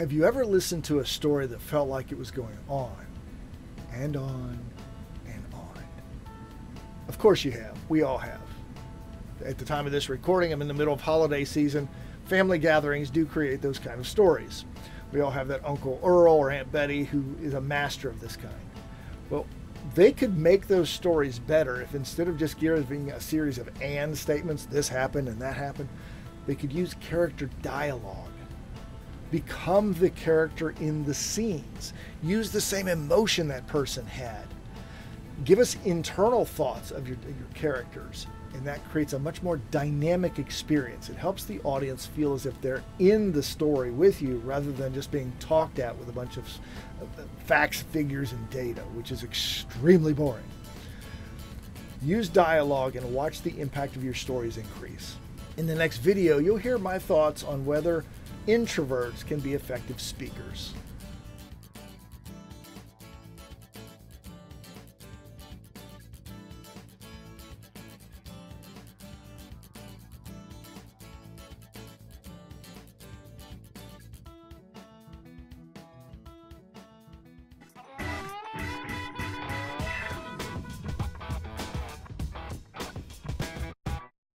Have you ever listened to a story that felt like it was going on and on and on? Of course you have. We all have. At the time of this recording, I'm in the middle of holiday season. Family gatherings do create those kind of stories. We all have that Uncle Earl or Aunt Betty who is a master of this kind. Well, they could make those stories better if instead of just giving a series of and statements, this happened and that happened, they could use character dialogue become the character in the scenes. Use the same emotion that person had. Give us internal thoughts of your, your characters, and that creates a much more dynamic experience. It helps the audience feel as if they're in the story with you rather than just being talked at with a bunch of facts, figures, and data, which is extremely boring. Use dialogue and watch the impact of your stories increase. In the next video, you'll hear my thoughts on whether introverts can be effective speakers.